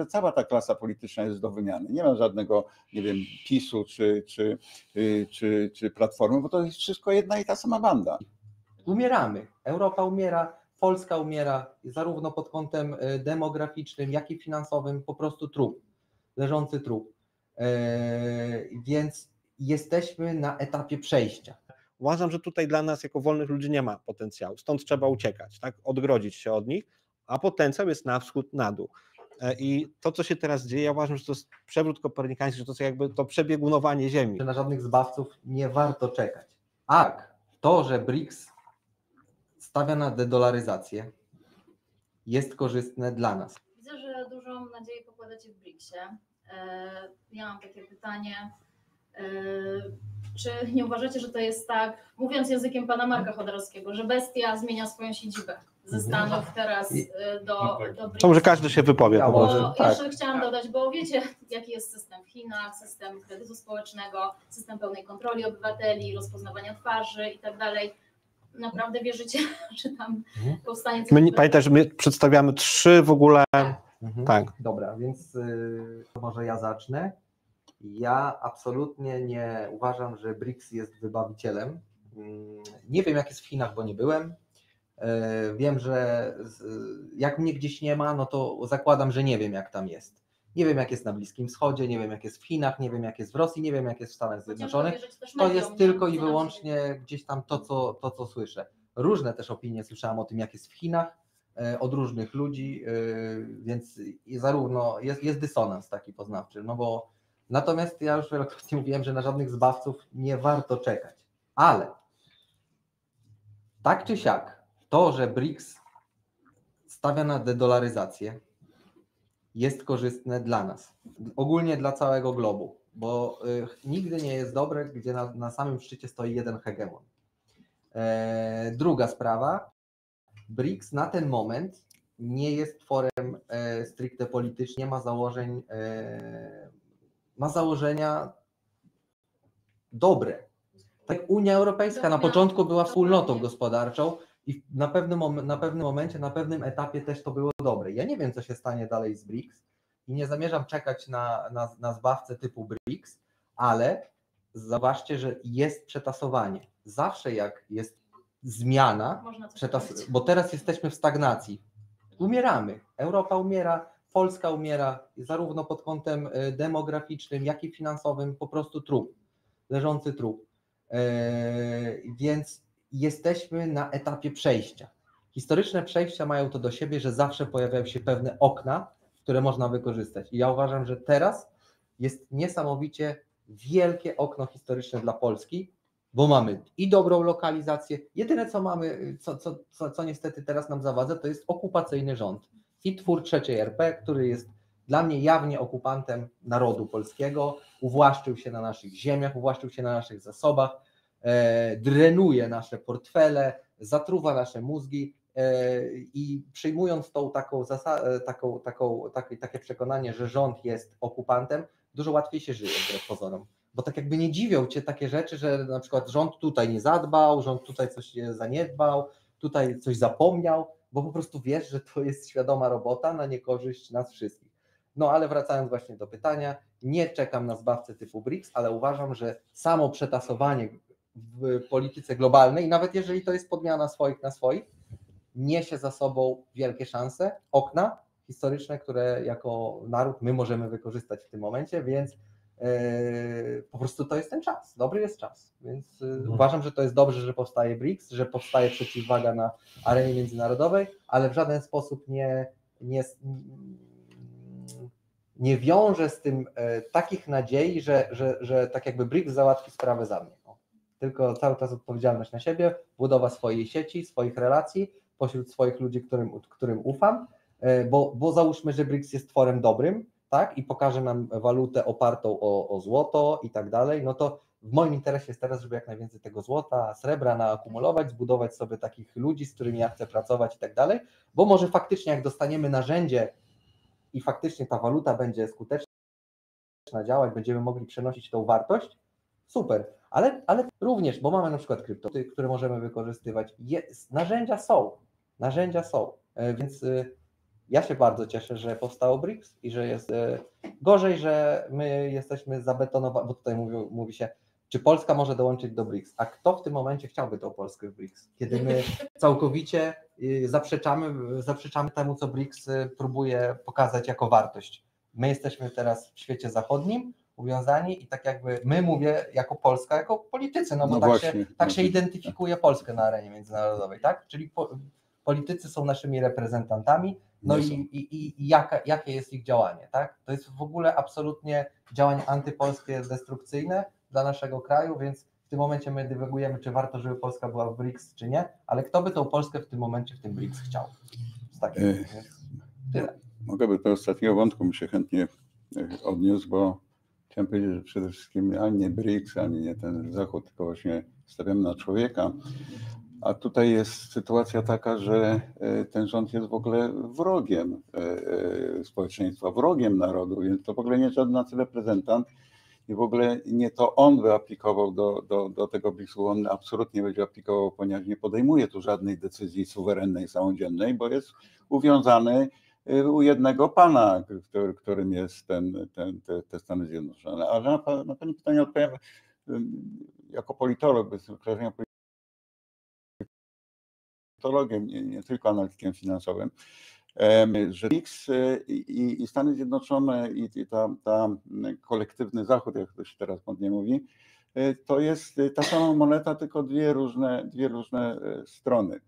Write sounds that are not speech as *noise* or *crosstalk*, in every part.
że cała ta klasa polityczna jest do wymiany. Nie ma żadnego, nie wiem, PiSu czy, czy, y, czy, czy Platformy, bo to jest wszystko jedna i ta sama banda. Umieramy. Europa umiera, Polska umiera, zarówno pod kątem y, demograficznym, jak i finansowym, po prostu trup, leżący trup. Yy, Więc jesteśmy na etapie przejścia. Uważam, że tutaj dla nas jako wolnych ludzi nie ma potencjału, stąd trzeba uciekać, tak? odgrodzić się od nich, a potencjał jest na wschód, na dół. E, I to, co się teraz dzieje, ja uważam, że to jest przewrót kopernikański, że to jest jakby to przebiegunowanie Ziemi. na żadnych zbawców nie warto czekać. A to, że BRICS stawia na dedolaryzację, jest korzystne dla nas. Widzę, że dużą nadzieję pokładacie w BRICS-ie. E, Ja mam takie pytanie. Czy nie uważacie, że to jest tak, mówiąc językiem pana Marka Chodorowskiego, że bestia zmienia swoją siedzibę ze Stanów teraz e, do, do BRICS? To może każdy się wypowie. Ja. Bo tak. jeszcze chciałam dodać, bo wiecie, jaki jest system w Chinach, system kredytu społecznego, system pełnej kontroli obywateli, rozpoznawania twarzy i tak dalej. Naprawdę wierzycie, *laughs* że tam Mhm. powstanie coś My, pamiętaj, że my przedstawiamy trzy w ogóle. Mhm. Tak. Dobra, więc y, może ja zacznę. Ja absolutnie nie uważam, że BRICS jest wybawicielem. Mm, Nie wiem, jak jest w Chinach, bo nie byłem. E, Wiem, że jak mnie gdzieś nie ma, no to zakładam, że nie wiem, jak tam jest. Nie wiem, jak jest na Bliskim Wschodzie, nie wiem, jak jest w Chinach, nie wiem, jak jest w Rosji, nie wiem, jak jest w Stanach Zjednoczonych. To jest tylko i się wyłącznie gdzieś tam to co, to, co słyszę. Różne też opinie słyszałam o tym, jak jest w Chinach, e, od różnych ludzi, e, więc zarówno jest, jest dysonans taki poznawczy, no bo natomiast ja już wielokrotnie mówiłem, że na żadnych zbawców nie warto czekać, ale tak czy siak, to, że BRICS stawia na dedolaryzację, jest korzystne dla nas, ogólnie dla całego globu, bo y, nigdy nie jest dobre, gdzie na, na samym szczycie stoi jeden hegemon. E, druga sprawa, BRICS na ten moment nie jest tworem e, stricte politycznym, nie ma założeń, e, ma założenia dobre. Tak Unia Europejska na początku była wspólnotą gospodarczą i na pewnym, na pewnym momencie, na pewnym etapie też to było dobre. Ja nie wiem, co się stanie dalej z BRICS i nie zamierzam czekać na, na, na zbawcę typu BRICS, ale zauważcie, że jest przetasowanie. Zawsze jak jest zmiana, przetas- bo teraz jesteśmy w stagnacji. Umieramy. Europa umiera, Polska umiera, zarówno pod kątem y, demograficznym, jak i finansowym, po prostu trup, leżący trup. Yy, Więc jesteśmy na etapie przejścia. Historyczne przejścia mają to do siebie, że zawsze pojawiają się pewne okna, które można wykorzystać. I ja uważam, że teraz jest niesamowicie wielkie okno historyczne dla Polski, bo mamy i dobrą lokalizację. Jedyne, co mamy, co, co, co, co niestety teraz nam zawadza, to jest okupacyjny rząd. I twór trzeciej RP, który jest dla mnie jawnie okupantem narodu polskiego, uwłaszczył się na naszych ziemiach, uwłaszczył się na naszych zasobach, e, drenuje nasze portfele, zatruwa nasze mózgi e, i przyjmując tą taką, zasa- e, taką, taką takie, takie przekonanie, że rząd jest okupantem, dużo łatwiej się żyje wbrew pozorom. Bo tak jakby nie dziwią cię takie rzeczy, że na przykład rząd tutaj nie zadbał, rząd tutaj coś nie zaniedbał, tutaj coś zapomniał, bo po prostu wiesz, że to jest świadoma robota na niekorzyść nas wszystkich. No ale wracając właśnie do pytania, nie czekam na zbawcę typu BRICS, ale uważam, że samo przetasowanie w polityce globalnej, nawet jeżeli to jest podmiana swoich na swoich, niesie za sobą wielkie szanse, okna historyczne, które jako naród my możemy wykorzystać w tym momencie, więc po prostu to jest ten czas, dobry jest czas, więc yy, uważam, że to jest dobrze, że powstaje BRICS, że powstaje przeciwwaga na arenie międzynarodowej, ale w żaden sposób nie, nie, nie wiąże z tym e, takich nadziei, że, że, że tak jakby BRICS załatwi sprawę za mnie. O. Tylko cały czas odpowiedzialność na siebie, budowa swojej sieci, swoich relacji pośród swoich ludzi, którym, którym ufam, e, bo, bo załóżmy, że BRICS jest tworem dobrym, tak, i pokaże nam walutę opartą o, o złoto i tak dalej, no to w moim interesie jest teraz, żeby jak najwięcej tego złota, srebra naakumulować, zbudować sobie takich ludzi, z którymi ja chcę pracować i tak dalej, bo może faktycznie jak dostaniemy narzędzie i faktycznie ta waluta będzie skuteczna działać, będziemy mogli przenosić tą wartość, super, ale, ale również, bo mamy na przykład kryptoty, które możemy wykorzystywać, jest, narzędzia są, narzędzia są, E, więc y, Ja się bardzo cieszę, że powstało BRICS i że jest e, gorzej, że my jesteśmy zabetonowani, bo tutaj mówi, mówi się, czy Polska może dołączyć do BRICS, a kto w tym momencie chciałby tą Polskę w BRICS, kiedy my całkowicie y, zaprzeczamy, zaprzeczamy temu, co BRICS y, próbuje pokazać jako wartość. My jesteśmy teraz w świecie zachodnim uwiązani i tak jakby my mówię jako Polska, jako politycy, no bo No tak, właśnie, się, tak się identyfikuje Polskę na arenie międzynarodowej, tak? Czyli po, politycy są naszymi reprezentantami, no i, i, i jaka, jakie jest ich działanie, tak? To jest w ogóle absolutnie działanie antypolskie, destrukcyjne dla naszego kraju, więc w tym momencie my dywagujemy, czy warto, żeby Polska była w BRICS, czy nie, ale kto by tą Polskę w tym momencie w tym BRICS chciał? Więc tyle. Mogę by do ostatniego wątku mi się chętnie e, odniósł, bo chciałem powiedzieć, że przede wszystkim ani nie BRICS, ani nie ten Zachód, tylko właśnie stawiamy na człowieka. A tutaj jest sytuacja taka, że e, ten rząd jest w ogóle wrogiem e, e, społeczeństwa, wrogiem narodu, więc to w ogóle nie żaden reprezentant i w ogóle nie to on by aplikował do, do, do tego BRICS-u, on absolutnie będzie aplikował, ponieważ nie podejmuje tu żadnej decyzji suwerennej, samodzielnej, bo jest uwiązany u jednego pana, który, którym jest ten, ten, te, te Stany Zjednoczone. Ale na, na Pani pytanie odpowiem jako politolog, jestem wykształcenia politologiem, nie, nie tylko analitykiem finansowym, że BRICS y, i, i Stany Zjednoczone i, i ta, ta kolektywny Zachód, jak to się teraz modnie mówi, y, to jest y, ta sama moneta, tylko dwie różne, dwie różne strony.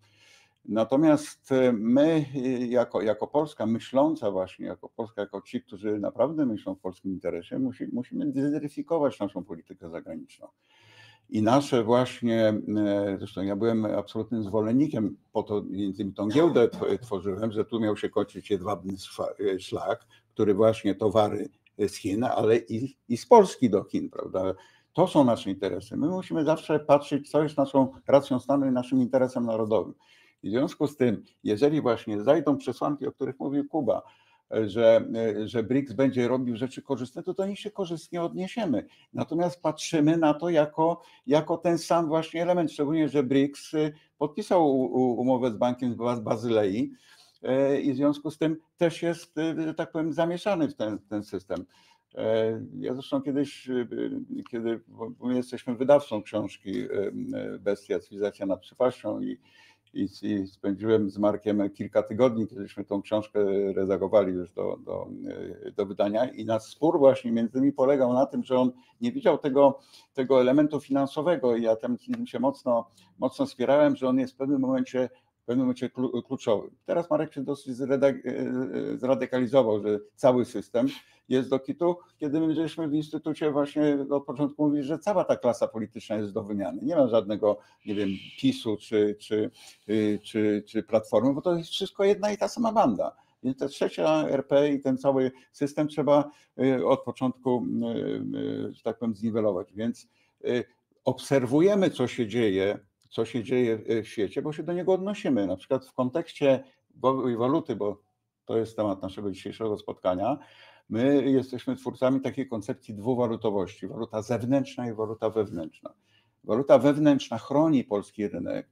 Natomiast my, jako, jako Polska, myśląca właśnie, jako Polska, jako ci, którzy naprawdę myślą w polskim interesie, musi, musimy dywersyfikować naszą politykę zagraniczną. I nasze właśnie, e, zresztą ja byłem absolutnym zwolennikiem, po to między innymi tą giełdę tw- tworzyłem, że tu miał się kończyć jedwabny e, szlak, który właśnie towary z Chin, ale i, i z Polski do Chin, prawda? To są nasze interesy. My musimy zawsze patrzeć, co jest naszą racją stanu i naszym interesem narodowym. I w związku z tym, jeżeli właśnie zajdą przesłanki, o których mówił Kuba, że, że BRICS będzie robił rzeczy korzystne, to do nich się korzystnie odniesiemy. Natomiast patrzymy na to jako, jako ten sam właśnie element, szczególnie, że BRICS y, podpisał umowę z bankiem z Bazylei e, i w związku z tym też jest, że tak powiem, zamieszany w ten, ten system. E, Ja zresztą kiedyś, kiedy my jesteśmy wydawcą książki Bestia, cywilizacja nad przepaścią i i, i spędziłem z Markiem kilka tygodni, kiedyśmy tą książkę redagowali już do, do, e, do wydania. I nasz spór właśnie między nimi polegał na tym, że on nie widział tego, tego elementu finansowego. I ja tam się mocno, mocno spierałem, że on jest w pewnym momencie pewnym momencie klu- kluczowy. Teraz Marek się dosyć zreda- e, zradykalizował, że cały system jest do kitu, kiedy my żeśmy w instytucie właśnie od początku mówili, że cała ta klasa polityczna jest do wymiany. Nie ma żadnego, nie wiem, PiSu czy, czy, y, czy, czy Platformy, bo to jest wszystko jedna i ta sama banda. Więc ta trzecia RP i ten cały system trzeba y, od początku, y, że tak powiem, zniwelować. Więc obserwujemy, co się dzieje, co się dzieje w świecie, bo się do niego odnosimy. Na przykład w kontekście wa- waluty, bo to jest temat naszego dzisiejszego spotkania. My jesteśmy twórcami takiej koncepcji dwuwalutowości, waluta zewnętrzna i waluta wewnętrzna. Waluta wewnętrzna chroni polski rynek,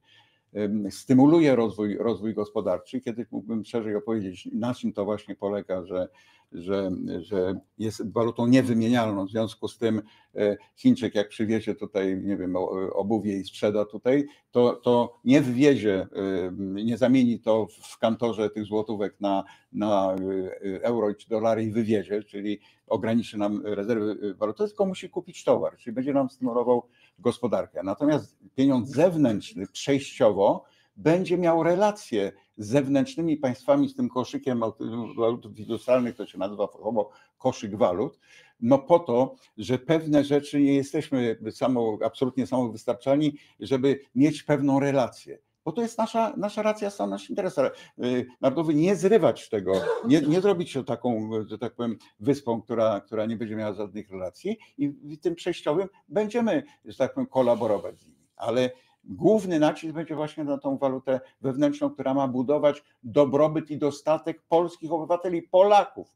stymuluje rozwój, rozwój gospodarczy. Kiedyś mógłbym szerzej opowiedzieć, na czym to właśnie polega, że, że, że jest walutą niewymienialną. W związku z tym e, Chińczyk, jak przywiezie tutaj, nie wiem, obuwie i sprzeda tutaj, to, to nie wywiezie, ym, nie zamieni to w kantorze tych złotówek na, na y, euro czy dolary i wywiezie, czyli ograniczy nam rezerwy walutowe, tylko musi kupić towar, czyli będzie nam stymulował gospodarkę. Natomiast pieniądz zewnętrzny przejściowo będzie miał relacje z zewnętrznymi państwami, z tym koszykiem walut fidustrialnych, to się nazywa fachowo koszyk walut, no po to, że pewne rzeczy nie jesteśmy samo, absolutnie samowystarczalni, żeby mieć pewną relację. Bo to jest nasza, nasza racja stanu, nasz interes y, narodowy, nie zrywać tego, nie, nie zrobić się taką, że tak powiem, wyspą, która, która nie będzie miała żadnych relacji i w tym przejściowym będziemy, że tak powiem, kolaborować z nimi. Ale główny nacisk będzie właśnie na tą walutę wewnętrzną, która ma budować dobrobyt i dostatek polskich obywateli, Polaków.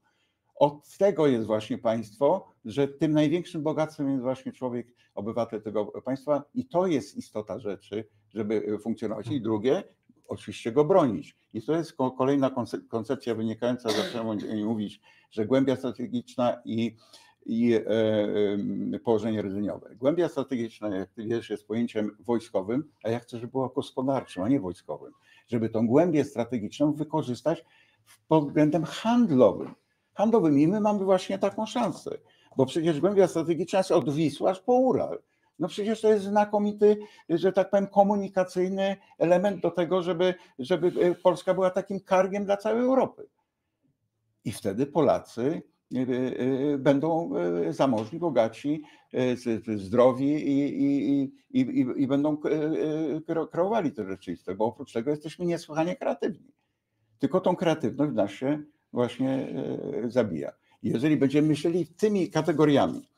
Od tego jest właśnie państwo, że tym największym bogactwem jest właśnie człowiek, obywatel tego państwa i to jest istota rzeczy, żeby funkcjonować. I drugie, oczywiście go bronić. I to jest kolejna koncepcja wynikająca, zacząłem mówić, że głębia strategiczna i, i e, położenie rdzeniowe. Głębia strategiczna, jak ty wiesz, jest pojęciem wojskowym, a ja chcę, żeby była gospodarczym, a nie wojskowym. Żeby tą głębię strategiczną wykorzystać pod względem handlowym. Handlowym i my mamy właśnie taką szansę, bo przecież głębia strategiczna jest od Wisły aż po Ural. No przecież to jest znakomity, że tak powiem, komunikacyjny element do tego, żeby, żeby e, Polska była takim kargiem dla całej Europy. I wtedy Polacy e, e, będą zamożni, bogaci, zdrowi i, i, i, i, będą kreowali te rzeczywistość, bo oprócz tego jesteśmy niesłychanie kreatywni. Tylko tą kreatywność nas się właśnie zabija. Jeżeli będziemy myśleli tymi kategoriami,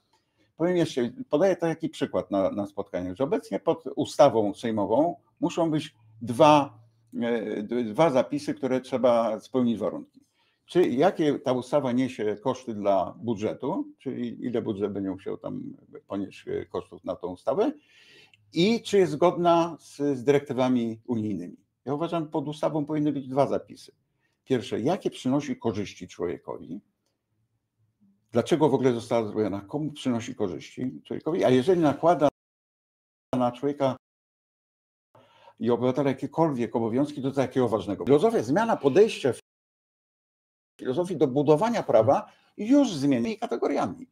Powiem jeszcze, podaję taki przykład na, na spotkaniu, że obecnie pod ustawą sejmową muszą być dwa, e, dwa zapisy, które trzeba spełnić warunki. Czy jakie ta ustawa niesie koszty dla budżetu, czyli ile budżet będzie musiał tam ponieść e, kosztów na tą ustawę i czy jest zgodna z, z dyrektywami unijnymi. Ja uważam, pod ustawą powinny być dwa zapisy. Pierwsze, jakie przynosi korzyści człowiekowi, Dlaczego w ogóle została zrobiona? Komu przynosi korzyści człowiekowi? A jeżeli nakłada na człowieka i obywatela jakiekolwiek obowiązki, to takiego ważnego. Filozofia, zmiana podejścia filozofii do budowania prawa już z innymi kategoriami.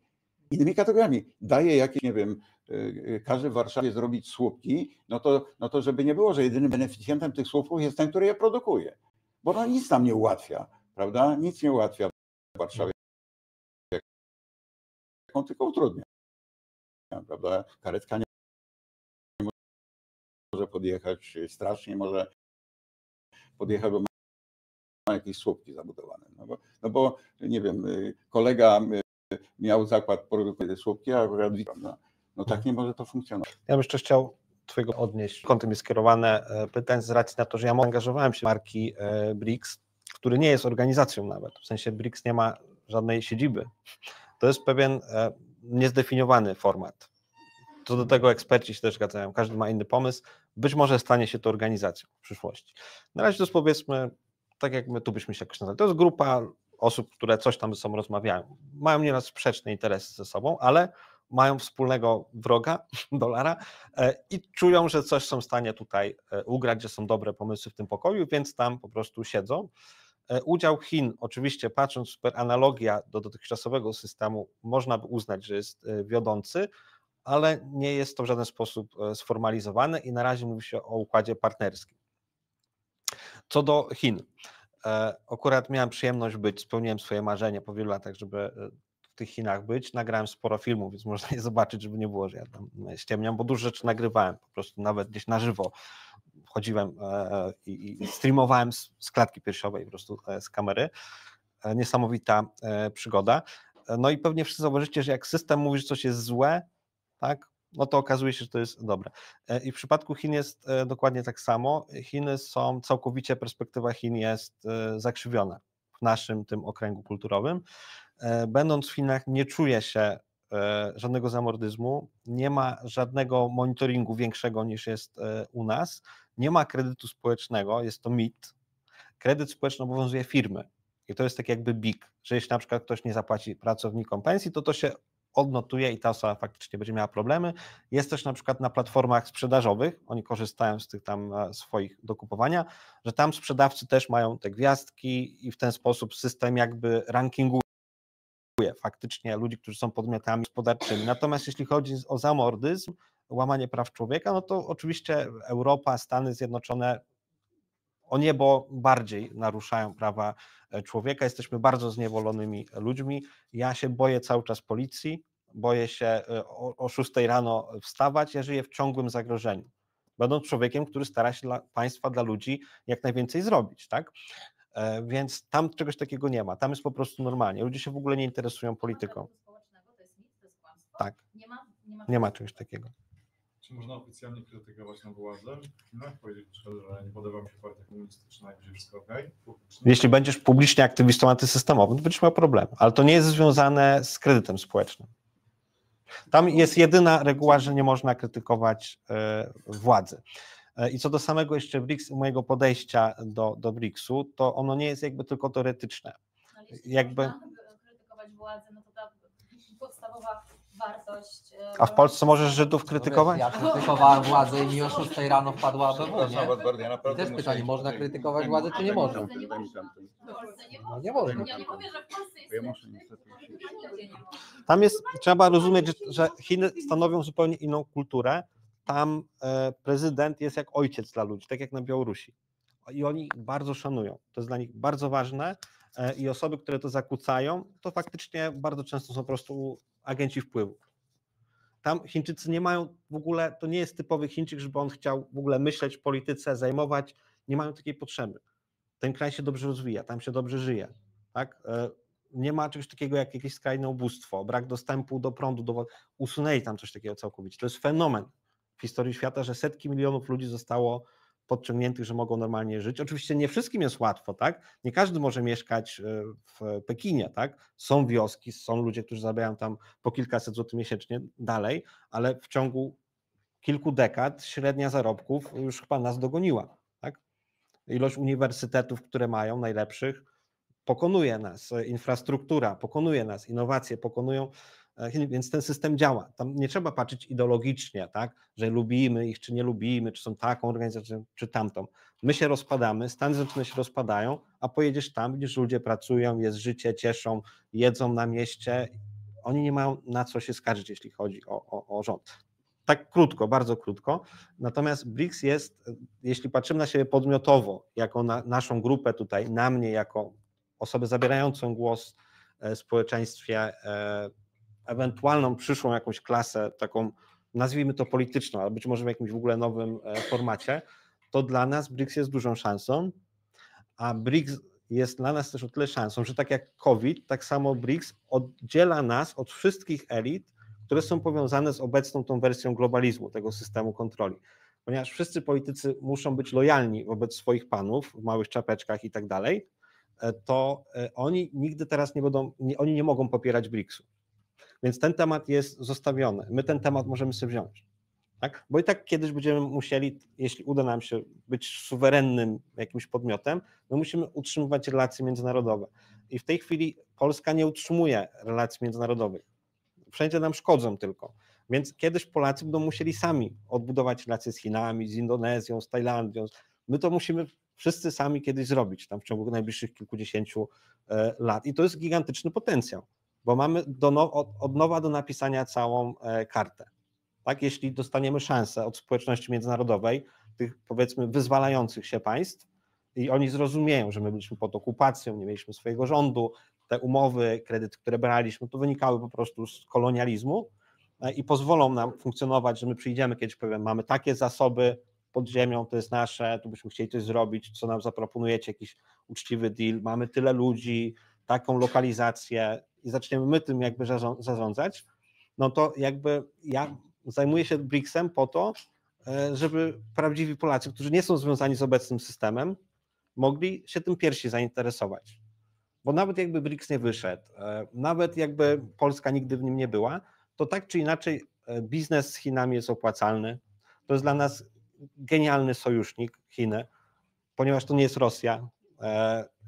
Innymi kategoriami. Daje jakieś, nie wiem, y, y, każe w Warszawie zrobić słupki, no to, no to żeby nie było, że jedynym beneficjentem tych słupków jest ten, który je produkuje. Bo no nic nam nie ułatwia, prawda? Nic nie ułatwia w Warszawie on tylko utrudnia. Prawda? Karetka nie może podjechać, strasznie może podjechać, bo ma jakieś słupki zabudowane. No bo, no bo nie wiem, kolega miał zakład produkuje słupki, a akurat no, no tak nie może to funkcjonować. Ja bym jeszcze chciał Twojego odnieść, kątem jest skierowane e, pytań z racji na to, że ja angażowałem się w marki e, BRICS, który nie jest organizacją nawet, w sensie BRICS nie ma żadnej siedziby to jest pewien e, niezdefiniowany format. Co do tego eksperci się też zgadzają, każdy ma inny pomysł. Być może stanie się to organizacją w przyszłości. Na razie to jest powiedzmy, tak jak my tu byśmy się jakoś nazwali, to jest grupa osób, które coś tam ze sobą rozmawiają. Mają nieraz sprzeczne interesy ze sobą, ale mają wspólnego wroga, *laughs* dolara e, i czują, że coś są w stanie tutaj e, ugrać, że są dobre pomysły w tym pokoju, więc tam po prostu siedzą. E, udział Chin, oczywiście patrząc per analogia do dotychczasowego systemu, można by uznać, że jest e, wiodący, ale nie jest to w żaden sposób e, sformalizowane i na razie mówi się o układzie partnerskim. Co do Chin, akurat miałem przyjemność być, spełniłem swoje marzenie po wielu latach, żeby w tych Chinach być. Nagrałem sporo filmów, więc można je zobaczyć, żeby nie było, że ja tam ściemniam, bo dużo rzeczy nagrywałem, po prostu nawet gdzieś na żywo wchodziłem e, e, i streamowałem z klatki piersiowej po prostu e, z kamery. Niesamowita przygoda. No i pewnie wszyscy zauważycie, że jak system mówi, że coś jest złe, tak, no to okazuje się, że to jest dobre. I w przypadku Chin jest dokładnie tak samo. Chiny są, całkowicie perspektywa Chin jest zakrzywiona w naszym tym okręgu kulturowym. Będąc w Chinach nie czuje się żadnego zamordyzmu, nie ma żadnego monitoringu większego niż jest u nas nie ma kredytu społecznego, jest to mit. Kredyt społeczny obowiązuje firmy. I to jest tak jakby BIK, że jeśli na przykład ktoś nie zapłaci pracownikom pensji, to to się odnotuje i ta osoba faktycznie będzie miała problemy. Jest też na przykład na platformach sprzedażowych, oni korzystają z tych tam e, swoich dokupowania, że tam sprzedawcy też mają te gwiazdki i w ten sposób system jakby rankinguje faktycznie ludzi, którzy są podmiotami gospodarczymi. Natomiast jeśli chodzi o zamordyzm, łamanie praw człowieka, no to oczywiście Europa, Stany Zjednoczone o niebo bardziej naruszają prawa e, człowieka. Jesteśmy bardzo zniewolonymi ludźmi. Ja się boję cały czas policji, boję się e, o, o 6 rano wstawać. Ja żyję w ciągłym zagrożeniu. Będąc człowiekiem, który stara się dla państwa, dla ludzi jak najwięcej zrobić, tak? E, więc tam czegoś takiego nie ma. Tam jest po prostu normalnie. Ludzie się w ogóle nie interesują polityką. Tak. Nie ma, nie ma, nie ma czegoś takiego. Czy można oficjalnie krytykować na władzę No, Powiedzieć że nie podoba mi się partia komunistyczna i będzie wszystko ok? Jeśli będziesz publicznie aktywistą antysystemowym, to będziesz miał problem, ale to nie jest związane z kredytem społecznym. Tam jest jedyna reguła, że nie można krytykować e, władzy. E, I co do samego jeszcze BRICS, mojego podejścia do, do BRICS-u, to ono nie jest jakby tylko teoretyczne. Jeśli jakby- można krytykować władzę, no to ta podstawowa wartość. e, A w Polsce możesz Żydów krytykować? Ja krytykowałem władzę i mi o 6 rano wpadła ABW, nie? I też pytanie, można krytykować władzę, czy nie można? No można. nie można. Ja nie że w Polsce jest. Tam jest, trzeba rozumieć, że, Chiny stanowią zupełnie inną kulturę. Tam e, prezydent jest jak ojciec dla ludzi, tak jak na Białorusi. I oni bardzo szanują. To jest dla nich bardzo ważne i osoby, które to zakłócają, to faktycznie bardzo często są po prostu agenci wpływu. Tam Chińczycy nie mają w ogóle, to nie jest typowy Chińczyk, żeby on chciał w ogóle myśleć w polityce, zajmować, nie mają takiej potrzeby. Ten kraj się dobrze rozwija, tam się dobrze żyje. Tak? E, Nie ma czegoś takiego jak jakieś skrajne ubóstwo, brak dostępu do prądu, do wody. Usunęli tam coś takiego całkowicie. To jest fenomen w historii świata, że setki milionów ludzi zostało podciągniętych, że mogą normalnie żyć. Oczywiście nie wszystkim jest łatwo, tak? Nie każdy może mieszkać e, w Pekinie, tak? Są wioski, są ludzie, którzy zarabiają tam po kilkaset złotych miesięcznie dalej, ale w ciągu kilku dekad średnia zarobków już chyba nas dogoniła, tak? Ilość uniwersytetów, które mają najlepszych, pokonuje nas, e, infrastruktura pokonuje nas, innowacje pokonują, więc ten system działa. Tam nie trzeba patrzeć ideologicznie, tak, że lubimy ich, czy nie lubimy, czy są taką organizacją, czy tamtą. My się rozpadamy, Stany Zjednoczone się rozpadają, a pojedziesz tam, że ludzie pracują, jest życie, cieszą, jedzą na mieście. Oni nie mają na co się skarżyć, jeśli chodzi o, o, o rząd. Tak krótko, bardzo krótko. Natomiast BRICS jest, e, jeśli patrzymy na siebie podmiotowo, jako na naszą grupę tutaj, na mnie jako osobę zabierającą głos e, w społeczeństwie, e, ewentualną przyszłą jakąś klasę, taką nazwijmy to polityczną, ale być może w jakimś w ogóle nowym e, formacie, to dla nas BRICS jest dużą szansą, a BRICS jest dla nas też o tyle szansą, że tak jak COVID, tak samo BRICS oddziela nas od wszystkich elit, które są powiązane z obecną tą wersją globalizmu, tego systemu kontroli. Ponieważ wszyscy politycy muszą być lojalni wobec swoich panów w małych czapeczkach i tak dalej, e, to e, oni nigdy teraz nie będą, oni nie mogą popierać BRICS-u. Więc ten temat jest zostawiony. My ten temat możemy sobie wziąć. Tak? Bo i tak kiedyś będziemy musieli, jeśli uda nam się być suwerennym jakimś podmiotem, my musimy utrzymywać relacje międzynarodowe. I w tej chwili Polska nie utrzymuje relacji międzynarodowych. Wszędzie nam szkodzą tylko. Więc kiedyś Polacy będą musieli sami odbudować relacje z Chinami, z Indonezją, z Tajlandią. My to musimy wszyscy sami kiedyś zrobić tam w ciągu najbliższych kilkudziesięciu e, lat. I to jest gigantyczny potencjał, bo mamy do now, od, od nowa do napisania całą e, kartę. Tak, jeśli dostaniemy szansę od społeczności międzynarodowej, tych powiedzmy wyzwalających się państw, i oni zrozumieją, że my byliśmy pod okupacją, nie mieliśmy swojego rządu, te umowy, kredyty, które braliśmy, to wynikały po prostu z kolonializmu e, i pozwolą nam funkcjonować, że my przyjdziemy kiedyś, powiem, mamy takie zasoby pod ziemią, to jest nasze, tu byśmy chcieli coś zrobić, co nam zaproponujecie, jakiś uczciwy deal, mamy tyle ludzi, taką lokalizację i zaczniemy my tym jakby zarząd- zarządzać, no to jakby ja zajmuję się BRICS-em po to, e, żeby prawdziwi Polacy, którzy nie są związani z obecnym systemem, mogli się tym pierwsi zainteresować. Bo nawet jakby BRICS nie wyszedł, e, nawet jakby Polska nigdy w nim nie była, to tak czy inaczej e, biznes z Chinami jest opłacalny. To jest dla nas genialny sojusznik Chiny, ponieważ to nie jest Rosja,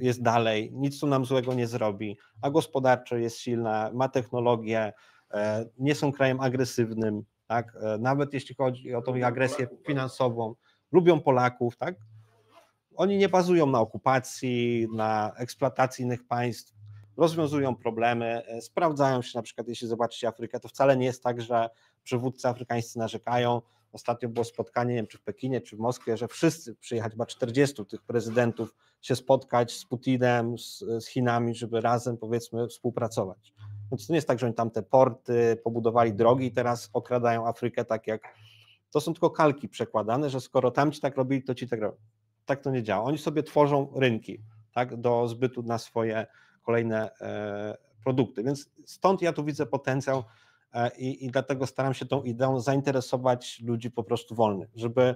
jest dalej, nic tu nam złego nie zrobi, a gospodarczo jest silna, ma technologię, e, nie są krajem agresywnym, tak? E, nawet jeśli chodzi o tą agresję finansową, lubią Polaków, tak? Oni nie bazują na okupacji, na eksploatacji innych państw, rozwiązują problemy, e, sprawdzają się na przykład, jeśli zobaczycie Afrykę, to wcale nie jest tak, że przywódcy afrykańscy narzekają. Ostatnio było spotkanie, nie wiem czy w Pekinie, czy w Moskwie, że wszyscy przyjechać, chyba 40 tych prezydentów się spotkać z Putinem, z, z Chinami, żeby razem powiedzmy współpracować. Więc to nie jest tak, że oni tam te porty pobudowali drogi i teraz okradają Afrykę tak jak. To są tylko kalki przekładane, że skoro tamci tak robili, to ci tak robią. Tak to nie działa. Oni sobie tworzą rynki tak, do zbytu na swoje kolejne e, produkty. Więc stąd ja tu widzę potencjał i, i dlatego staram się tą ideą zainteresować ludzi po prostu wolnych, żeby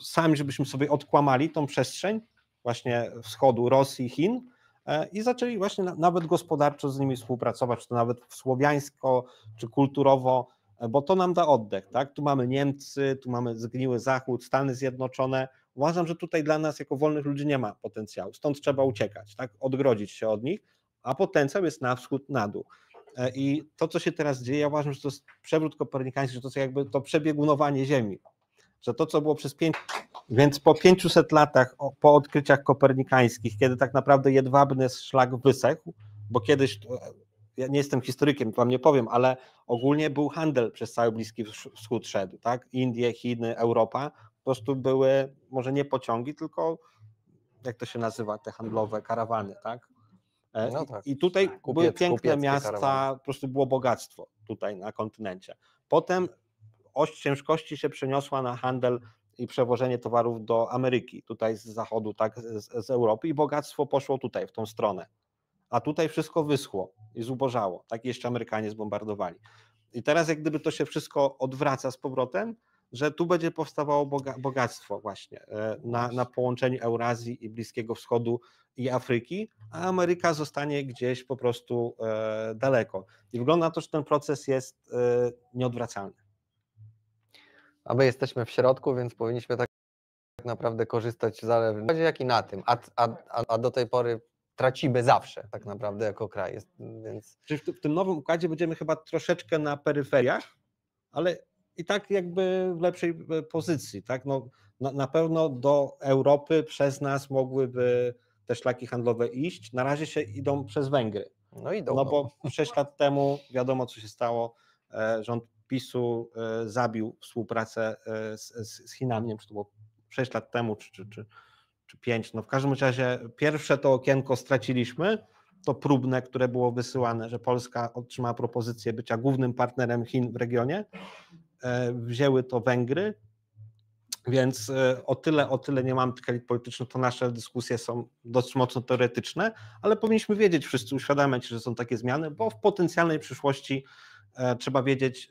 sami, żebyśmy sobie odkłamali tą przestrzeń właśnie wschodu Rosji, Chin e, i zaczęli właśnie na, nawet gospodarczo z nimi współpracować, czy to nawet słowiańsko, czy kulturowo bo to nam da oddech, tak? Tu mamy Niemcy, tu mamy zgniły Zachód, Stany Zjednoczone. Uważam, że tutaj dla nas jako wolnych ludzi nie ma potencjału, stąd trzeba uciekać, tak? Odgrodzić się od nich, a potencjał jest na wschód, na dół. E, I to, co się teraz dzieje, ja uważam, że to jest przewrót kopernikański, że to jest jakby to przebiegunowanie Ziemi. Że to, co było przez pięć. Więc po 500 latach, po odkryciach kopernikańskich, kiedy tak naprawdę jedwabny szlak wysechł, bo kiedyś, ja nie jestem historykiem, wam nie powiem, ale ogólnie był handel przez cały Bliski Wschód szedł, tak? Indie, Chiny, Europa, po prostu były może nie pociągi, tylko jak to się nazywa, te handlowe karawany, tak? E, No tak. I tutaj Kupiec- były piękne miasta, po prostu było bogactwo tutaj na kontynencie. Potem oś ciężkości się przeniosła na handel i przewożenie towarów do Ameryki, tutaj z zachodu, tak, z, z Europy i bogactwo poszło tutaj, w tą stronę. A tutaj wszystko wyschło i zubożało. Tak jeszcze Amerykanie zbombardowali. I teraz jak gdyby to się wszystko odwraca z powrotem, że tu będzie powstawało boga, bogactwo właśnie e, na, na połączeniu Eurazji i Bliskiego Wschodu i Afryki, a Ameryka zostanie gdzieś po prostu e, daleko. I wygląda na to, że ten proces jest e, nieodwracalny. A my jesteśmy w środku, więc powinniśmy tak naprawdę korzystać zarówno jak i na tym. A, a, a- do tej pory tracimy zawsze tak naprawdę jako kraj. Jest, więc Czyli w, w tym nowym układzie będziemy chyba troszeczkę na peryferiach, ale i tak jakby w lepszej e, pozycji. Tak? No, na, na pewno do Europy przez nas mogłyby te szlaki handlowe iść. Na razie się idą przez Węgry. no idą. No bo 6 lat temu wiadomo, co się stało. E, Rząd PiSu e, zabił współpracę z, z z Chinami. Nie wiem, czy to było 6 lat temu, czy, czy, czy, czy 5. No w każdym razie pierwsze to okienko straciliśmy, to próbne, które było wysyłane, że Polska otrzymała propozycję bycia głównym partnerem Chin w regionie. E, Wzięły to Węgry, więc e, o tyle, o tyle nie mamy tych elit politycznych, to nasze dyskusje są dość mocno teoretyczne, ale powinniśmy wiedzieć, wszyscy uświadamiać, że są takie zmiany, bo w potencjalnej przyszłości e, trzeba wiedzieć,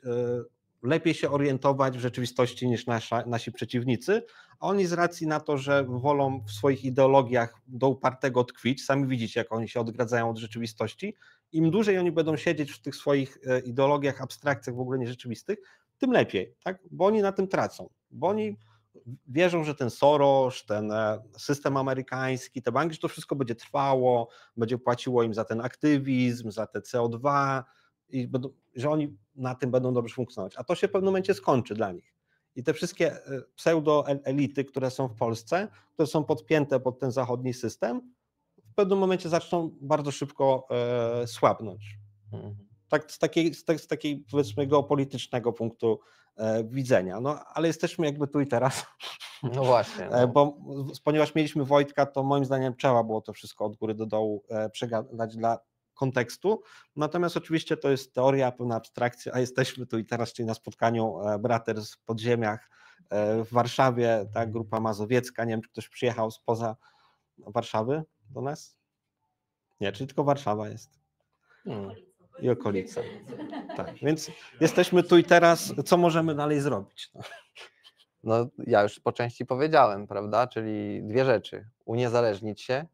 lepiej się orientować w rzeczywistości niż nasza, nasi przeciwnicy, a oni z racji na to, że wolą w swoich ideologiach do upartego tkwić, sami widzicie, jak oni się odgradzają od rzeczywistości, im dłużej oni będą siedzieć w tych swoich ideologiach, abstrakcjach w ogóle nierzeczywistych, tym lepiej, tak? bo oni na tym tracą, bo oni wierzą, że ten Soros, ten e, system amerykański, te banki, że to wszystko będzie trwało, będzie płaciło im za ten aktywizm, za te CO2 i będą, że oni na tym będą dobrze funkcjonować. A to się w pewnym momencie skończy dla nich. I te wszystkie e, pseudo-elity, które są w Polsce, które są podpięte pod ten zachodni system, w pewnym momencie zaczną bardzo szybko e, słabnąć Mhm. Tak, z, takiej, z, tak, z takiej powiedzmy geopolitycznego punktu e, widzenia. No ale jesteśmy jakby tu i teraz, *laughs* No właśnie. e, No. bo ponieważ mieliśmy Wojtka, to moim zdaniem trzeba było to wszystko od góry do dołu e, przegadać dla kontekstu. Natomiast oczywiście to jest teoria, pewna abstrakcja, a jesteśmy tu i teraz, czyli na spotkaniu e, Brater w podziemiach w Warszawie, tak, grupa mazowiecka, nie wiem, czy ktoś przyjechał spoza Warszawy do nas? Nie, czyli tylko Warszawa jest Hmm. I okolice. Tak, więc jesteśmy tu i teraz, co możemy dalej zrobić? No. No, ja już po części powiedziałem, prawda? Czyli dwie rzeczy. Uniezależnić się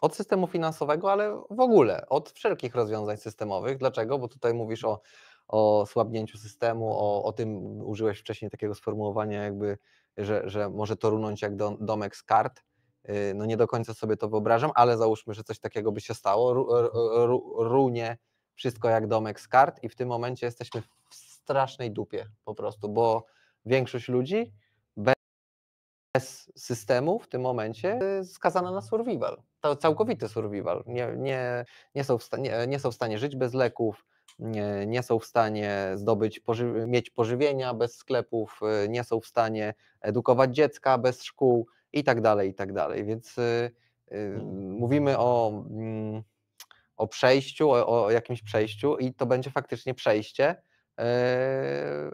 od systemu finansowego, ale w ogóle od wszelkich rozwiązań systemowych. Dlaczego? Bo tutaj mówisz o, o słabnięciu systemu, o, o tym użyłeś wcześniej takiego sformułowania, jakby, że, że może to runąć jak dom, domek z kart. Yy, No nie do końca sobie to wyobrażam, ale załóżmy, że coś takiego by się stało. Ru, ru, ru, runie wszystko jak domek z kart i w tym momencie jesteśmy w strasznej dupie po prostu, bo większość ludzi bez systemu w tym momencie skazana na survival. To całkowity survival. Nie, nie, nie, są, w sta- nie, nie są w stanie żyć bez leków, nie, nie są w stanie zdobyć, poży- mieć pożywienia bez sklepów, nie są w stanie edukować dziecka bez szkół i tak dalej, i tak dalej. Więc y, y, mówimy o, mm, o przejściu, o, o jakimś przejściu i to będzie faktycznie przejście y,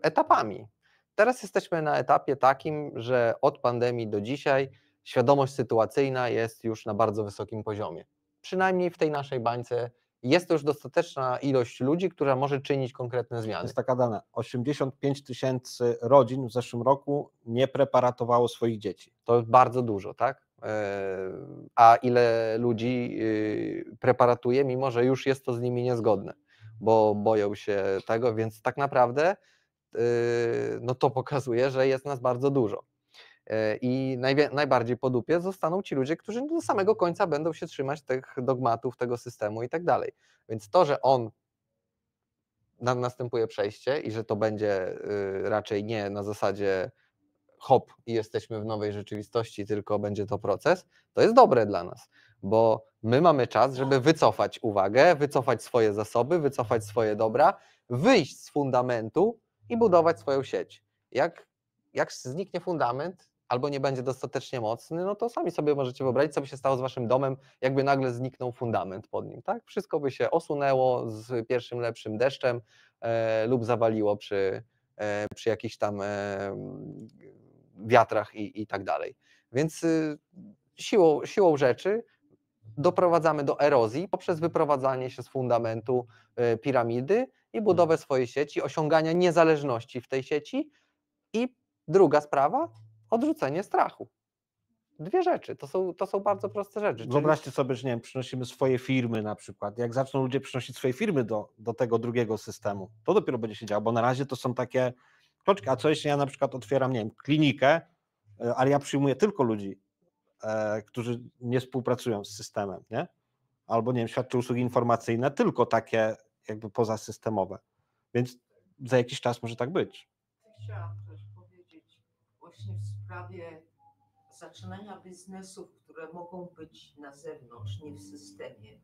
etapami. Teraz jesteśmy na etapie takim, że od pandemii do dzisiaj świadomość sytuacyjna jest już na bardzo wysokim poziomie. Przynajmniej w tej naszej bańce jest to już dostateczna ilość ludzi, która może czynić konkretne zmiany. Jest taka dana, 85 tysięcy rodzin w zeszłym roku nie preparatowało swoich dzieci. To jest bardzo dużo, tak? E, A ile ludzi y, preparatuje, mimo że już jest to z nimi niezgodne, bo boją się tego, więc tak naprawdę yy, no to pokazuje, że jest nas bardzo dużo. Yy, I najbardziej po dupie zostaną ci ludzie, którzy do samego końca będą się trzymać tych dogmatów, tego systemu i tak dalej. Więc to, że on na, następuje przejście i że to będzie y, raczej nie na zasadzie hop i jesteśmy w nowej rzeczywistości, tylko będzie to proces, to jest dobre dla nas, bo my mamy czas, żeby wycofać uwagę, wycofać swoje zasoby, wycofać swoje dobra, wyjść z fundamentu i budować swoją sieć. Jak, jak zniknie fundament albo nie będzie dostatecznie mocny, no to sami sobie możecie wyobrazić, co by się stało z waszym domem, jakby nagle zniknął fundament pod nim, tak? Wszystko by się osunęło z pierwszym lepszym deszczem e, lub zawaliło przy, e, przy jakichś tam e, wiatrach i, i tak dalej. Więc y, siłą, siłą rzeczy doprowadzamy do erozji poprzez wyprowadzanie się z fundamentu y, piramidy i budowę swojej sieci, osiągania niezależności w tej sieci. I druga sprawa, odrzucenie strachu. Dwie rzeczy, to są, to są bardzo proste rzeczy. czyli- Wyobraźcie sobie, że nie wiem, przynosimy swoje firmy na przykład. Jak zaczną ludzie przynosić swoje firmy do, do tego drugiego systemu, to dopiero będzie się działo, bo na razie to są takie A co jeśli ja na przykład otwieram, nie wiem, klinikę, e, ale ja przyjmuję tylko ludzi, e, którzy nie współpracują z systemem, nie? Albo nie wiem, świadczę usługi informacyjne, tylko takie jakby pozasystemowe. Więc za jakiś czas może tak być. Chciałam też powiedzieć właśnie w sprawie zaczynania biznesów, które mogą być na zewnątrz, nie w systemie.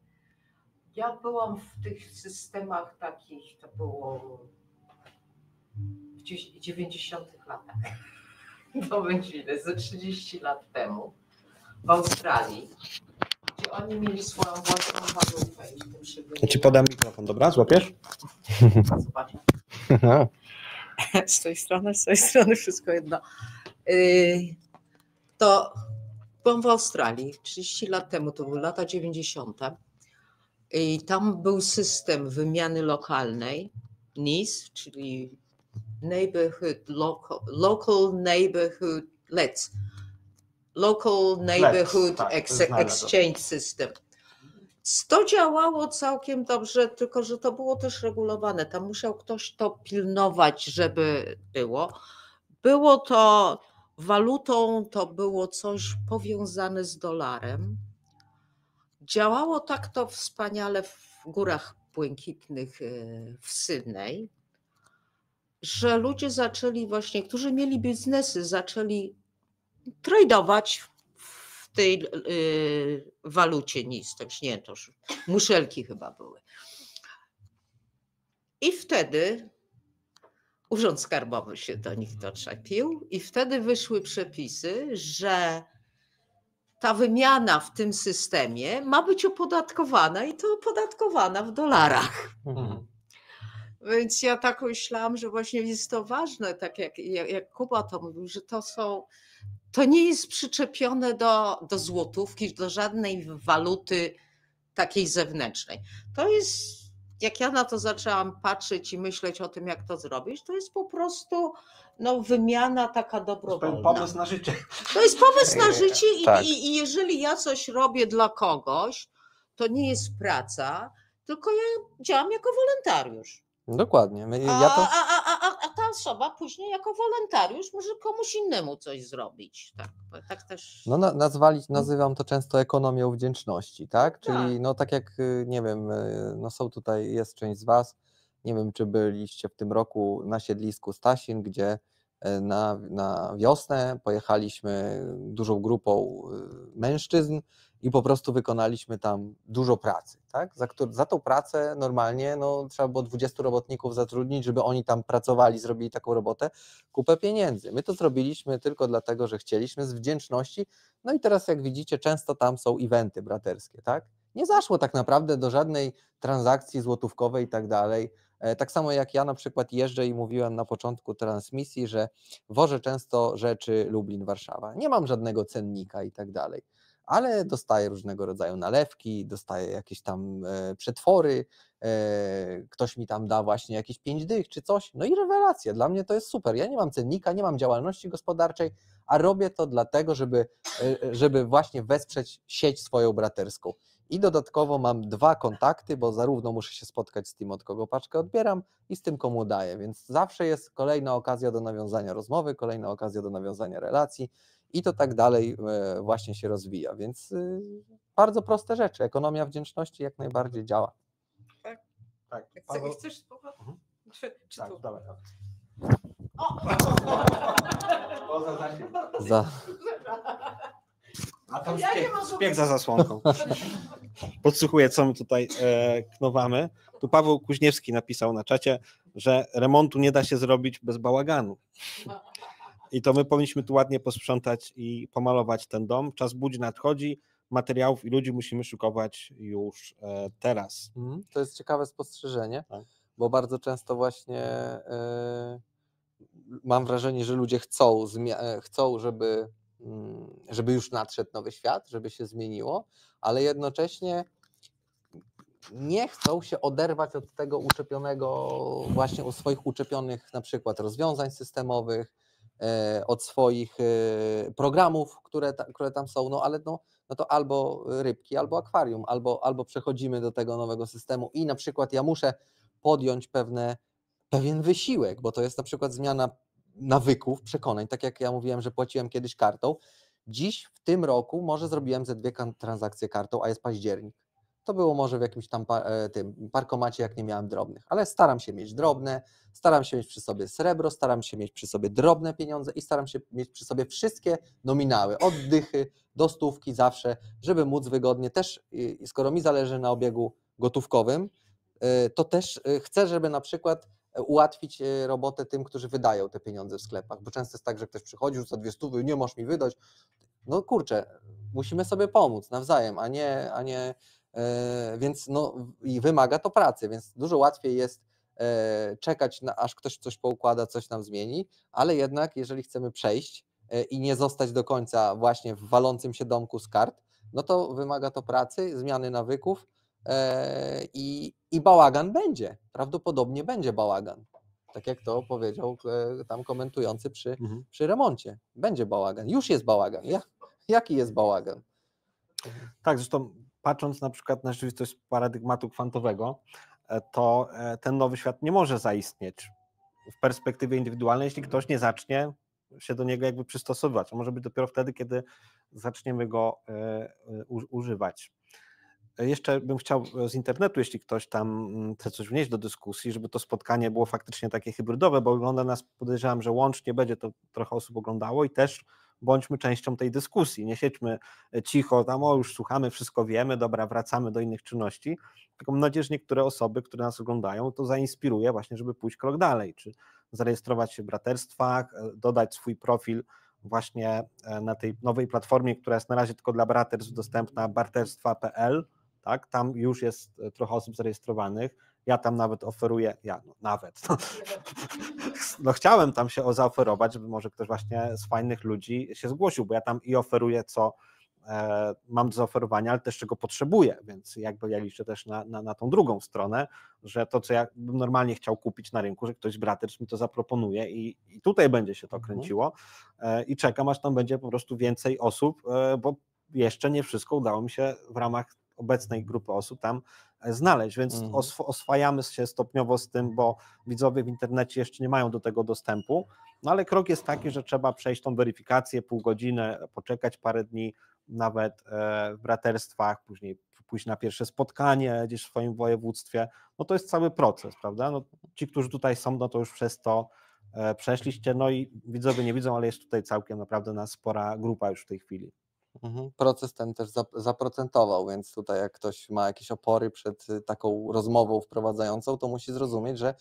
Ja byłam w tych systemach takich, to było 90 latach. *laughs* To będzie ile? Ze 30 lat temu w Australii, gdzie oni mieli swoją własną walutę i tym się Ja ci podam mikrofon, dobra? Złapiesz? *laughs* Zobacz. z tej strony, z tej strony wszystko jedno. Yy, To byłam w Australii 30 lat temu, to były lata 90. I tam był system wymiany lokalnej, NIS, czyli Neighborhood Local, local Neighborhood Let's. Local Neighborhood tak, Ex-. Exchange System. To działało całkiem dobrze, tylko że to było też regulowane. Tam musiał ktoś to pilnować, żeby było. Było to walutą, to było coś powiązane z dolarem. Działało tak to wspaniale w górach błękitnych e, w Sydney, że ludzie zaczęli właśnie, którzy mieli biznesy, zaczęli tradować w tej y, walucie NIS, też nie, to już muszelki chyba były. I wtedy Urząd Skarbowy się do nich doczepił i wtedy wyszły przepisy, że ta wymiana w tym systemie ma być opodatkowana i to opodatkowana w dolarach. Mhm. Więc ja tak myślałam, że właśnie jest to ważne, tak jak, jak jak Kuba to mówił, że to są, to nie jest przyczepione do, do złotówki, do żadnej waluty takiej zewnętrznej. To jest, jak ja na to zaczęłam patrzeć i myśleć o tym, jak to zrobić, to jest po prostu no, wymiana taka dobrowolna. Pomysł na życie. To jest pomysł na *laughs* życie i, Tak. i, i jeżeli ja coś robię dla kogoś, to nie jest praca, tylko ja działam jako wolontariusz. Dokładnie. A, ja to, a, a, a, a, ta osoba później jako wolontariusz może komuś innemu coś zrobić. Tak, tak też. No, na, nazwali, nazywam to często ekonomią wdzięczności, tak? Czyli Tak. no tak jak, y, nie wiem, y, no są tutaj, jest część z Was, nie wiem, czy byliście w tym roku na siedlisku Stasin, gdzie y, na, na wiosnę pojechaliśmy dużą grupą mężczyzn i po prostu wykonaliśmy tam dużo pracy, tak? Za, za tą pracę normalnie no, trzeba było 20 robotników zatrudnić, żeby oni tam pracowali, zrobili taką robotę, kupę pieniędzy. My to zrobiliśmy tylko dlatego, że chcieliśmy, z wdzięczności. No i teraz, jak widzicie, często tam są eventy braterskie, tak? Nie zaszło tak naprawdę do żadnej transakcji złotówkowej i tak dalej. E, Tak samo jak ja na przykład jeżdżę i mówiłem na początku transmisji, że wożę często rzeczy Lublin-Warszawa. Nie mam żadnego cennika i tak dalej, ale dostaję różnego rodzaju nalewki, dostaję jakieś tam e, przetwory, e, ktoś mi tam da właśnie jakieś pięć dych czy coś. No i rewelacja, dla mnie to jest super. Ja nie mam cennika, nie mam działalności gospodarczej, a robię to dlatego, żeby, e, żeby właśnie wesprzeć sieć swoją braterską. I dodatkowo mam dwa kontakty, bo zarówno muszę się spotkać z tym, od kogo paczkę odbieram, i z tym, komu daję. Więc zawsze jest kolejna okazja do nawiązania rozmowy, kolejna okazja do nawiązania relacji i to tak dalej e, właśnie się rozwija. Więc y, bardzo proste rzeczy. Ekonomia wdzięczności jak najbardziej działa. Tak, Chce- Paweł, Chcesz z powrotem? Mhm. Czy, czy tak, tu? dawaj. *laughs* Za, A tam Ja nie szpieg, mogę szpieg za zasłonką. *laughs* Podsłuchuję, co my tutaj e, knowamy. Tu Paweł Kuźniewski napisał na czacie, że remontu nie da się zrobić bez bałaganu. I to my powinniśmy tu ładnie posprzątać i pomalować ten dom. Czas budzi nadchodzi, materiałów i ludzi musimy szykować już e, teraz. Mhm, To jest ciekawe spostrzeżenie, Tak. bo bardzo często właśnie e, mam wrażenie, że ludzie chcą, e, chcą żeby, mm, żeby już nadszedł nowy świat, żeby się zmieniło, ale jednocześnie nie chcą się oderwać od tego uczepionego, właśnie od swoich uczepionych na przykład rozwiązań systemowych, od swoich e, programów, które, ta, które tam są, no ale no, no to albo rybki, albo akwarium, albo, albo przechodzimy do tego nowego systemu i na przykład ja muszę podjąć pewne, pewien wysiłek, bo to jest na przykład zmiana nawyków, przekonań, tak jak ja mówiłem, że płaciłem kiedyś kartą, dziś w tym roku może zrobiłem ze dwie transakcje kartą, a jest październik. To było może w jakimś tam e, tym parkomacie, jak nie miałem drobnych, ale staram się mieć drobne, staram się mieć przy sobie srebro, staram się mieć przy sobie drobne pieniądze i staram się mieć przy sobie wszystkie nominały, od dychy do stówki zawsze, żeby móc wygodnie też, skoro mi zależy na obiegu gotówkowym, y, to też y, chcę, żeby na przykład e, ułatwić e, robotę tym, którzy wydają te pieniądze w sklepach, bo często jest tak, że ktoś przychodzi, rzuca dwie stówy, nie możesz mi wydać. No kurczę, musimy sobie pomóc nawzajem, a nie, a nie e, więc no i wymaga to pracy, więc dużo łatwiej jest e, czekać, na, aż ktoś coś poukłada, coś nam zmieni, ale jednak jeżeli chcemy przejść e, i nie zostać do końca właśnie w walącym się domku z kart, no to wymaga to pracy, zmiany nawyków e, i, i bałagan będzie. Prawdopodobnie będzie bałagan. Tak jak to powiedział e, tam komentujący przy, Mhm. przy remoncie. Będzie bałagan. Już jest bałagan. Ja, jaki jest bałagan? Tak, zresztą patrząc na przykład na rzeczywistość paradygmatu kwantowego, e, to e, ten nowy świat nie może zaistnieć w perspektywie indywidualnej, jeśli ktoś nie zacznie się do niego jakby przystosowywać. A może być dopiero wtedy, kiedy zaczniemy go e, używać. Jeszcze bym chciał z internetu, jeśli ktoś tam mm, chce coś wnieść do dyskusji, żeby to spotkanie było faktycznie takie hybrydowe, bo ogląda nas, podejrzewam, że łącznie będzie to trochę osób oglądało i też bądźmy częścią tej dyskusji. Nie siedźmy e, cicho, tam o już słuchamy, wszystko wiemy, dobra, wracamy do innych czynności. Tylko mam nadzieję, że niektóre osoby, które nas oglądają, to zainspiruje właśnie, żeby pójść krok dalej, czy zarejestrować się w braterstwach, e, dodać swój profil właśnie e, na tej nowej platformie, która jest na razie tylko dla braterstw dostępna, barterstwa.pl, tak, tam już jest trochę osób zarejestrowanych, ja tam nawet oferuję, ja no, nawet, *laughs* no, chciałem tam się zaoferować, żeby może ktoś właśnie z fajnych ludzi się zgłosił, bo ja tam i oferuję, co e, mam do zaoferowania, ale też czego potrzebuję, więc jakby ja liczę też na, na, na tą drugą stronę, że to, co ja bym normalnie chciał kupić na rynku, że ktoś Braterz mi to zaproponuje i, i tutaj będzie się to Mhm. kręciło e, i czekam, aż tam będzie po prostu więcej osób, e, bo jeszcze nie wszystko udało mi się w ramach obecnej grupy osób tam znaleźć, więc Mhm. osw- oswajamy się stopniowo z tym, bo widzowie w internecie jeszcze nie mają do tego dostępu, no ale krok jest taki, że trzeba przejść tą weryfikację, pół godziny, poczekać parę dni, nawet e, w braterstwach, później pójść na pierwsze spotkanie gdzieś w swoim województwie, no to jest cały proces, prawda? No, ci, którzy tutaj są, no to już przez to e, przeszliście, no i widzowie nie widzą, ale jest tutaj całkiem naprawdę nas spora grupa już w tej chwili. Mhm. Proces ten też zap- zaprocentował, więc tutaj jak ktoś ma jakieś opory przed y, taką rozmową wprowadzającą, to musi zrozumieć, że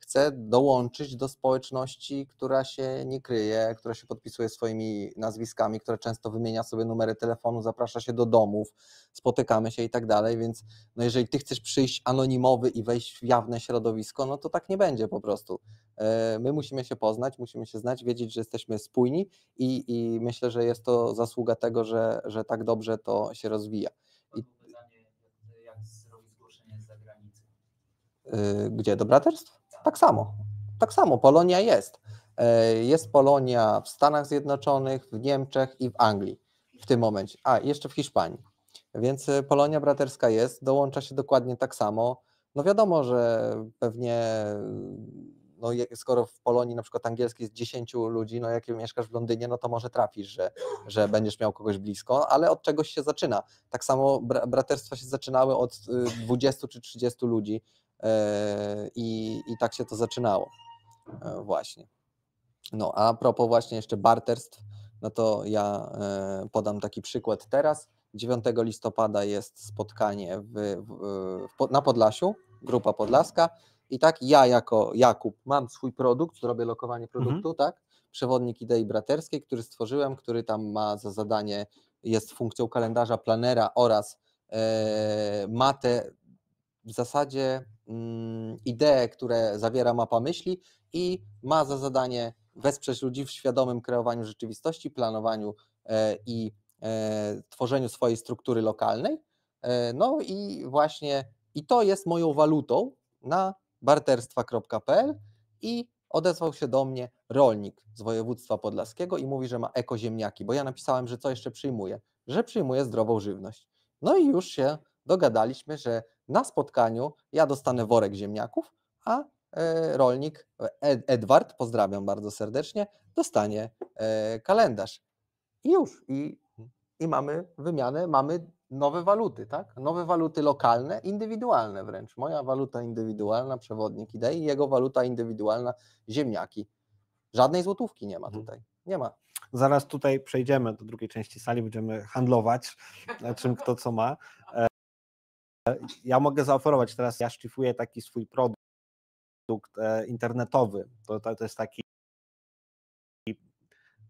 chce dołączyć do społeczności, która się nie kryje, która się podpisuje swoimi nazwiskami, która często wymienia sobie numery telefonu, zaprasza się do domów, spotykamy się i tak dalej, więc no jeżeli ty chcesz przyjść anonimowy i wejść w jawne środowisko, no to tak nie będzie po prostu. E, My musimy się poznać, musimy się znać, wiedzieć, że jesteśmy spójni i, i myślę, że jest to zasługa tego, że, że tak dobrze to się rozwija. I, Padło pytanie, jak, jak zrobić zgłoszenie z zagranicy. y, gdzie? Do braterstw? Tak samo. Tak samo. Polonia jest. E, Jest Polonia w Stanach Zjednoczonych, w Niemczech i w Anglii w tym momencie. A, jeszcze w Hiszpanii. Więc y, Polonia Braterska jest, dołącza się dokładnie tak samo. No wiadomo, że pewnie no skoro w Polonii na przykład angielski jest 10 ludzi, no jak mieszkasz w Londynie, no to może trafisz, że, że będziesz miał kogoś blisko, ale od czegoś się zaczyna. Tak samo bra- braterstwa się zaczynały od y, 20 czy 30 ludzi e, i, i tak się to zaczynało e, właśnie. No a propos właśnie jeszcze barterstw, no to ja e, podam taki przykład teraz. 9 listopada jest spotkanie w, w, na Podlasiu, grupa podlaska i tak ja jako Jakub mam swój produkt, zrobię lokowanie produktu, tak? Przewodnik idei braterskiej, który stworzyłem, który tam ma za zadanie, jest funkcją kalendarza planera oraz e, ma te w zasadzie mm, idee, które zawiera mapa myśli i ma za zadanie wesprzeć ludzi w świadomym kreowaniu rzeczywistości, planowaniu e, i e, tworzeniu swojej struktury lokalnej. E, No i właśnie i to jest moją walutą na barterstwa.pl i odezwał się do mnie rolnik z województwa podlaskiego i mówi, że ma ekoziemniaki, bo ja napisałem, że co jeszcze przyjmuje, że przyjmuje zdrową żywność. No i już się dogadaliśmy, że na spotkaniu ja dostanę worek ziemniaków, a e, rolnik Ed- Edward, pozdrawiam bardzo serdecznie, dostanie e, kalendarz. I już. I, I mamy wymianę, mamy nowe waluty, tak? Nowe waluty lokalne, indywidualne wręcz. Moja waluta indywidualna, przewodnik idei, jego waluta indywidualna, ziemniaki. Żadnej złotówki nie ma Mhm. tutaj. Nie ma. Zaraz tutaj przejdziemy do drugiej części sali, będziemy handlować, e, czym kto co ma. *laughs* Ja mogę zaoferować teraz, ja szlifuję taki swój produkt e, internetowy. To, to, to jest taki,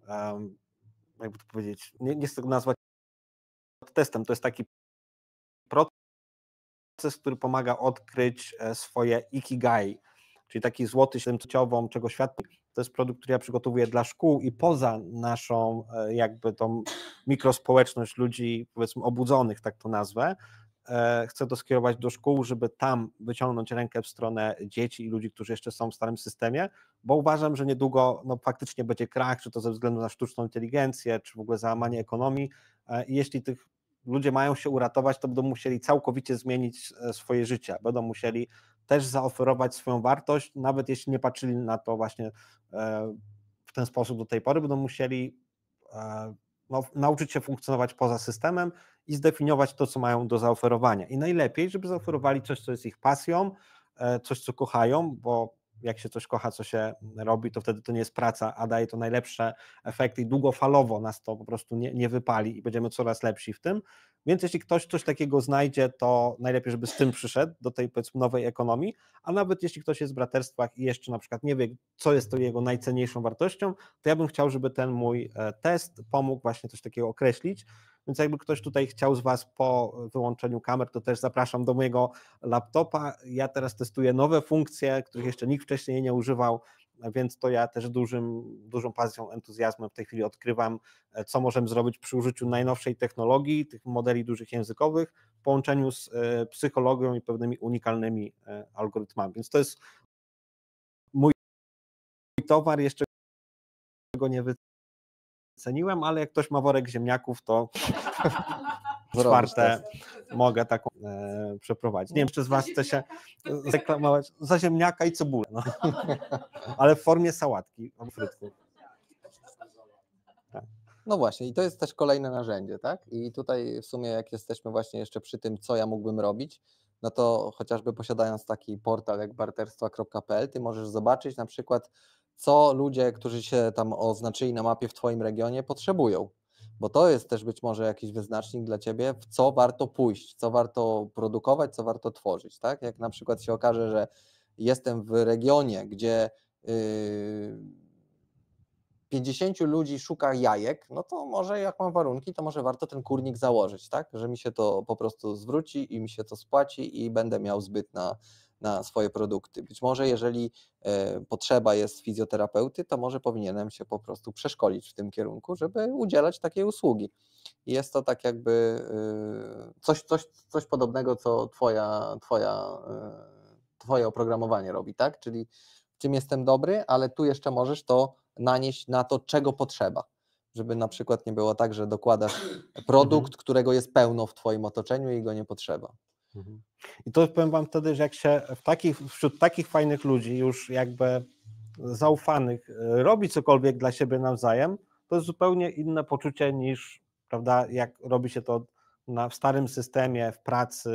em, jakby to powiedzieć, nie, nie chcę tego nazwać testem, to jest taki proces, który pomaga odkryć e, swoje ikigai, czyli taki złoty średniocową, czego świadczy. To jest produkt, który ja przygotowuję dla szkół i poza naszą e, jakby tą mikrospołeczność ludzi, powiedzmy obudzonych, tak to nazwę, e, chcę to skierować do szkół, żeby tam wyciągnąć rękę w stronę dzieci i ludzi, którzy jeszcze są w starym systemie, bo uważam, że niedługo no, faktycznie będzie krach, czy to ze względu na sztuczną inteligencję, czy w ogóle załamanie ekonomii e, i jeśli tych ludzie mają się uratować, to będą musieli całkowicie zmienić e, swoje życie, będą musieli też zaoferować swoją wartość, nawet jeśli nie patrzyli na to właśnie w ten sposób do tej pory, będą musieli no, nauczyć się funkcjonować poza systemem i zdefiniować to, co mają do zaoferowania. I najlepiej, żeby zaoferowali coś, co jest ich pasją, e, coś, co kochają, bo jak się coś kocha, co się robi, to wtedy to nie jest praca, a daje to najlepsze efekty i długofalowo nas to po prostu nie, nie wypali i będziemy coraz lepsi w tym. Więc jeśli ktoś coś takiego znajdzie, to najlepiej, żeby z tym przyszedł do tej powiedzmy nowej ekonomii, a nawet jeśli ktoś jest w braterstwach i jeszcze na przykład nie wie, co jest to jego najcenniejszą wartością, to ja bym chciał, żeby ten mój e, test pomógł właśnie coś takiego określić. Więc jakby ktoś tutaj chciał z Was po wyłączeniu kamer, to też zapraszam do mojego laptopa. Ja teraz testuję nowe funkcje, których jeszcze nikt wcześniej nie używał, więc to ja też dużym, dużą pasją, entuzjazmem w tej chwili odkrywam, e, co możemy zrobić przy użyciu najnowszej technologii, tych modeli dużych językowych, w połączeniu z e, psychologią i pewnymi unikalnymi e, algorytmami. Więc to jest mój towar, jeszcze go nie wyceniłem, ale jak ktoś ma worek ziemniaków, to *laughs* czwarte mogę taką e, przeprowadzić. Nie wiem, czy z Was chce się reklamować za ziemniaka i cebulę, no. *laughs* ale w formie sałatki albo frytków. No właśnie, i to jest też kolejne narzędzie, tak? I tutaj w sumie, jak jesteśmy właśnie jeszcze przy tym, co ja mógłbym robić, no to chociażby posiadając taki portal jak barterstwa.pl, ty możesz zobaczyć na przykład, co ludzie, którzy się tam oznaczyli na mapie w Twoim regionie, potrzebują. Bo to jest też być może jakiś wyznacznik dla Ciebie, w co warto pójść, co warto produkować, co warto tworzyć, tak? Jak na przykład się okaże, że jestem w regionie, gdzie yy, 50 ludzi szuka jajek, no to może jak mam warunki, to może warto ten kurnik założyć, tak? Że mi się to po prostu zwróci i mi się to spłaci i będę miał zbyt na, na swoje produkty. Być może jeżeli e, potrzeba jest fizjoterapeuty, to może powinienem się po prostu przeszkolić w tym kierunku, żeby udzielać takiej usługi. Jest to tak jakby e, coś, coś, coś podobnego, co twoja, twoja, e, twoje oprogramowanie robi, tak? Czyli w czym jestem dobry, ale tu jeszcze możesz to nanieść na to, czego potrzeba. Żeby na przykład nie było tak, że dokładasz *clears throat* produkt, którego jest pełno w Twoim otoczeniu i go nie potrzeba. Mhm. I to powiem Wam wtedy, że jak się w takich, wśród takich fajnych ludzi, już jakby zaufanych, e, robi cokolwiek dla siebie nawzajem, to jest zupełnie inne poczucie niż, prawda, jak robi się to na, w starym systemie, w pracy,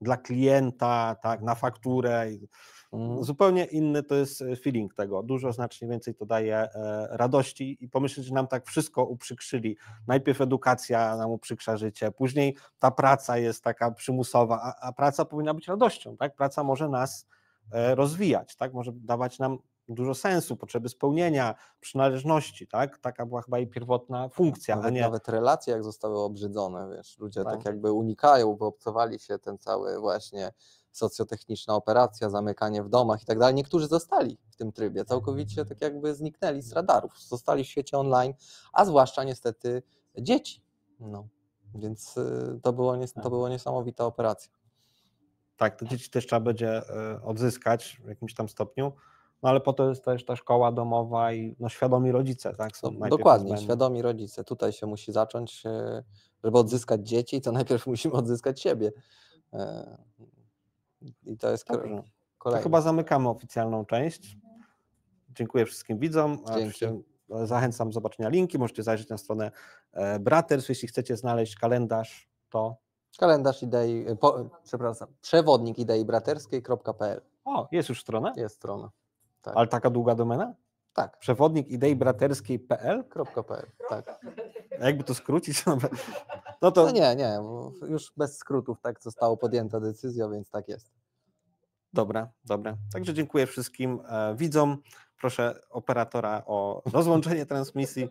dla klienta, tak, na fakturę. i Mhm. Zupełnie inny to jest e, feeling tego. Dużo znacznie więcej to daje e, radości i pomyśleć, że nam tak wszystko uprzykrzyli. Najpierw edukacja nam uprzykrza życie, później ta praca jest taka przymusowa, a, a praca powinna być radością. Tak? Praca może nas e, rozwijać, tak? może dawać nam dużo sensu, potrzeby spełnienia, przynależności. Tak? Taka była chyba jej pierwotna funkcja, a Nawet, nie. nawet relacje, jak zostały obrzydzone, wiesz, ludzie tak. Tak. jakby unikają, bo obcowali się ten cały właśnie socjotechniczna operacja, zamykanie w domach i tak dalej. Niektórzy zostali w tym trybie, całkowicie tak jakby zniknęli z radarów, zostali w świecie online, a zwłaszcza niestety dzieci. No, więc y, to, było, to było niesamowita operacja. Tak, to dzieci też trzeba będzie e, odzyskać w jakimś tam stopniu. No ale po to jest też ta szkoła domowa i no, świadomi rodzice, tak? Są No, dokładnie, świadomi rodzice. Tutaj się musi zacząć, e, żeby odzyskać dzieci, to *laughs* najpierw musimy odzyskać siebie. I to jest Dobrze. To chyba zamykamy oficjalną część. Dziękuję wszystkim widzom. Dzięki. Zachęcam do zobaczenia linki. Możecie zajrzeć na stronę e, Bratters. Jeśli chcecie znaleźć kalendarz, to Kalendarz idei, po, przepraszam, przewodnik idei braterskiej.pl o, jest już strona, jest strona. Tak, ale taka długa domena? Tak. Przewodnik idei braterskiej.pl. .pl, tak. A Jakby to skrócić? No to No nie, nie, już bez skrótów tak została podjęta decyzja, więc tak jest. Dobra, dobra. Także dziękuję wszystkim e, widzom. Proszę operatora o rozłączenie transmisji.